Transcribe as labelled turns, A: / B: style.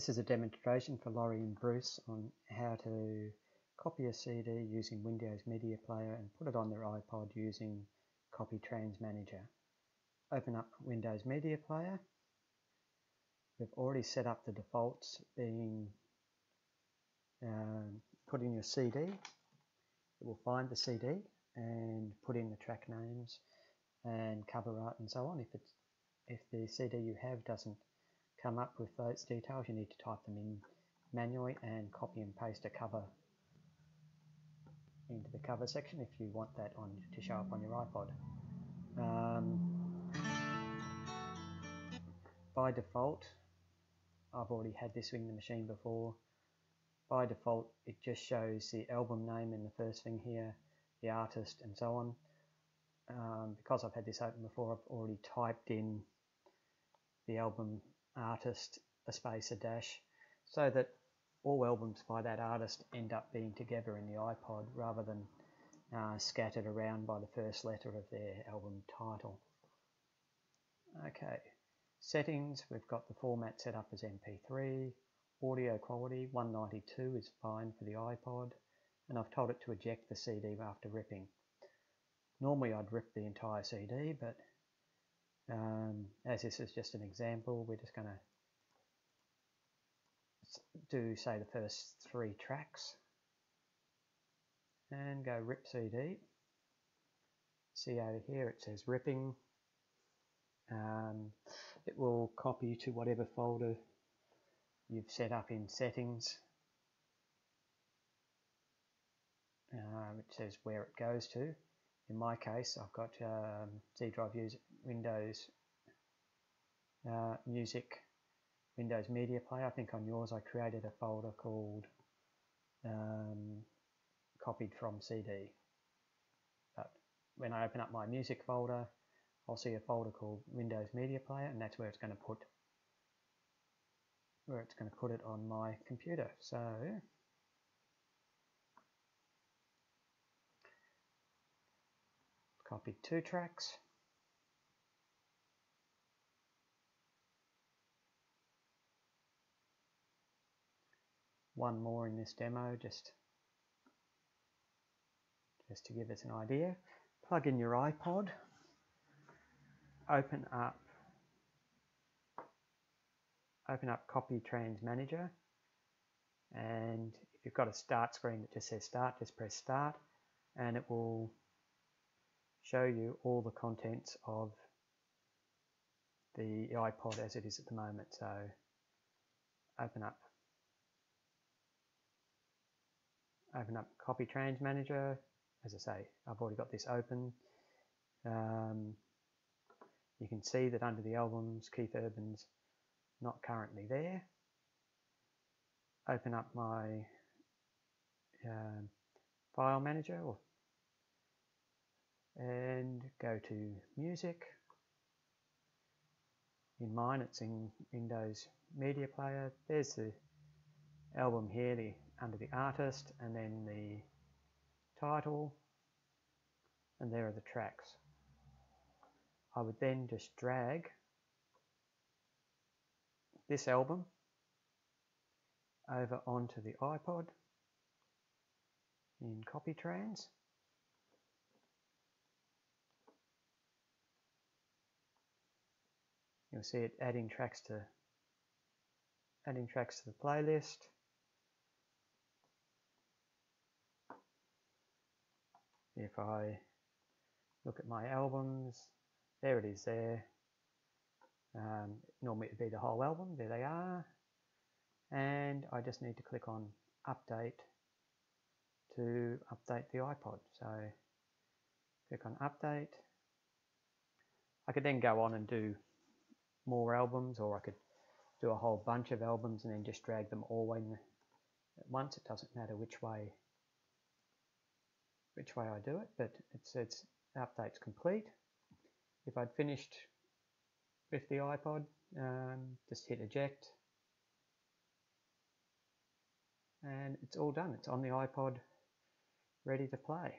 A: This is a demonstration for Laurie and Bruce on how to copy a CD using Windows Media Player and put it on their iPod using CopyTrans Manager. Open up Windows Media Player. We've already set up the defaults being um, put in your CD. It will find the CD and put in the track names and cover art and so on. If it's if the CD you have doesn't come up with those details, you need to type them in manually and copy and paste a cover into the cover section if you want that on to show up on your iPod. Um, by default, I've already had this in the machine before. By default, it just shows the album name in the first thing here, the artist, and so on. Um, because I've had this open before, I've already typed in the album artist a space a dash so that all albums by that artist end up being together in the iPod rather than uh, scattered around by the first letter of their album title. Okay, settings, we've got the format set up as MP3, audio quality 192 is fine for the iPod and I've told it to eject the CD after ripping. Normally I'd rip the entire CD but um, as this is just an example, we're just going to do, say, the first three tracks and go rip CD. See over here it says ripping. Um, it will copy to whatever folder you've set up in settings. Uh, it says where it goes to in my case, I've got um, Z Drive use Windows uh, Music, Windows Media Player. I think on yours I created a folder called um, Copied from CD. But when I open up my music folder, I'll see a folder called Windows Media Player, and that's where it's going to put where it's going to put it on my computer. So Copy two tracks. One more in this demo just, just to give us an idea. Plug in your iPod. Open up open up CopyTrans Manager and if you've got a start screen that just says start, just press start and it will show you all the contents of the iPod as it is at the moment. So open up open up CopyTrans Manager. As I say, I've already got this open. Um, you can see that under the albums, Keith Urban's not currently there. Open up my um, file manager or and go to music. In mine it's in Windows Media Player. There's the album here the, under the artist and then the title. And there are the tracks. I would then just drag this album over onto the iPod in CopyTrans. You'll see it adding tracks to adding tracks to the playlist if I look at my albums there it is there. Um, normally it would be the whole album there they are. And I just need to click on update to update the iPod. So click on update. I could then go on and do more albums or I could do a whole bunch of albums and then just drag them all in at once. It doesn't matter which way which way I do it, but it says update's complete. If I'd finished with the iPod, um, just hit eject and it's all done. It's on the iPod ready to play.